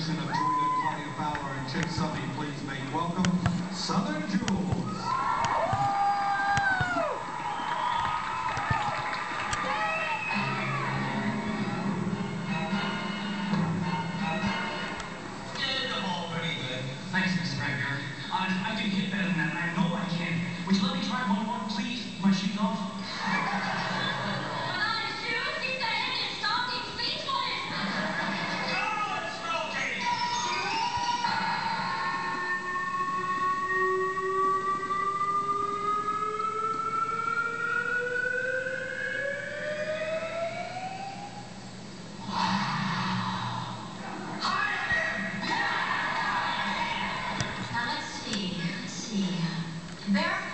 Anderson, Atoya, Claudia Fowler, and Chip Summy, please make welcome Southern Jewel. There